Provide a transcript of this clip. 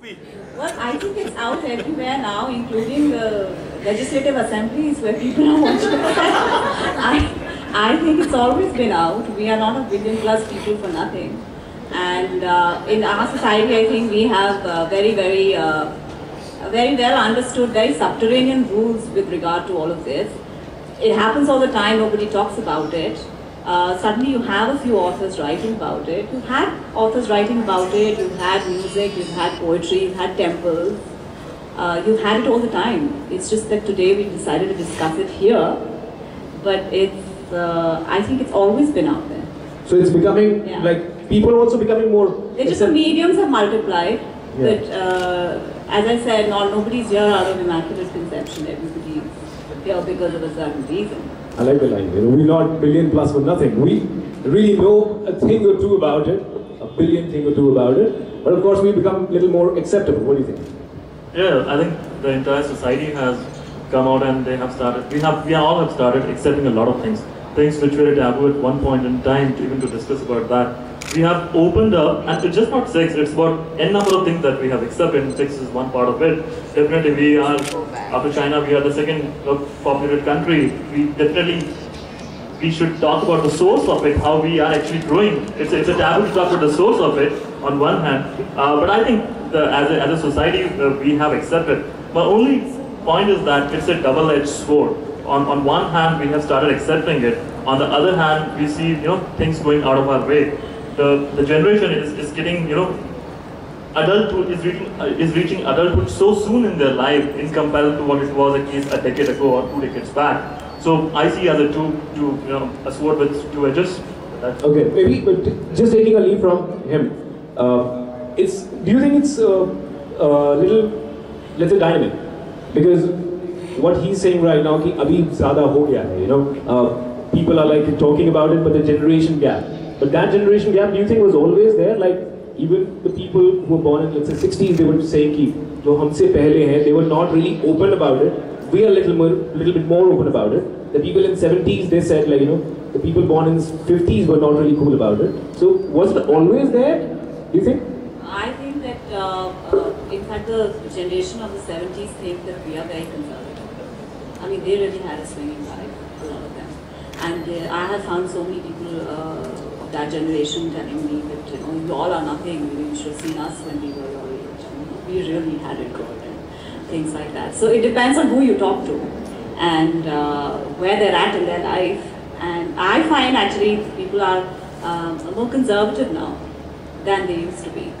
Well, I think it's out everywhere now, including the legislative assemblies where people are watching. I, I think it's always been out. We are not a billion plus people for nothing. And uh, in our society, I think we have uh, very, very, uh, very well understood, very subterranean rules with regard to all of this. It happens all the time, nobody talks about it. Uh, suddenly you have a few authors writing about it. You've had authors writing about it, you've had music, you've had poetry, you've had temples. Uh, you've had it all the time. It's just that today we decided to discuss it here. But it's, uh, I think it's always been out there. So it's becoming Yeah. like people are also becoming more. It's just the mediums have multiplied. Yeah. But uh, as I said, not, nobody's here out of immaculate conception. Everybody's here because of a certain reason. I like the line. We're not billion plus for nothing. We really know a thing or two about it, a billion thing or two about it. But of course, we become a little more acceptable. What do you think? Yeah, I think the entire society has come out and they have started. We have, we all have started accepting a lot of things, things which were taboo at one point in time, to even to discuss about that. We have opened up, and it's just not sex. It's about n number of things that we have accepted. And sex is one part of it. Definitely, we are after China, we are the second populated country. We definitely we should talk about the source of it, how we are actually growing. It's a, it's a taboo to talk about the source of it on one hand, uh, but I think the, as, a, as a society uh, we have accepted. My only point is that it's a double-edged sword. On, on one hand, we have started accepting it. On the other hand, we see you know things going out of our way the, the generation is, is getting, you know, adulthood is reaching, uh, is reaching adulthood so soon in their life in comparison to what it was at least a decade ago or two decades back. So I see as a two, two you know, a sword with two edges. That's okay, maybe but just taking a leaf from him. Uh, it's do you think it's a uh, little let's say dynamic because what he's saying right now, ki abhi zada ho gaya hai, you know, uh, people are like talking about it, but the generation gap. But that generation gap, do you think was always there? Like, even the people who were born in, let's say, 60s, they were say, ki, jo humse pehle hai, they were not really open about it. We are a little, more, little bit more open about it. The people in 70s, they said, like, you know, the people born in 50s were not really cool about it. So, was it always there, do you think? I think that, uh, uh, in fact, the generation of the 70s think that we are very conservative. I mean, they really had a swinging life, a lot of them. And uh, I have found so many people... Uh, that generation telling me that, you know, you all are nothing. You should have seen us when we were your age. You know, we really had it good and things like that. So it depends on who you talk to and uh, where they're at in their life. And I find actually people are um, more conservative now than they used to be.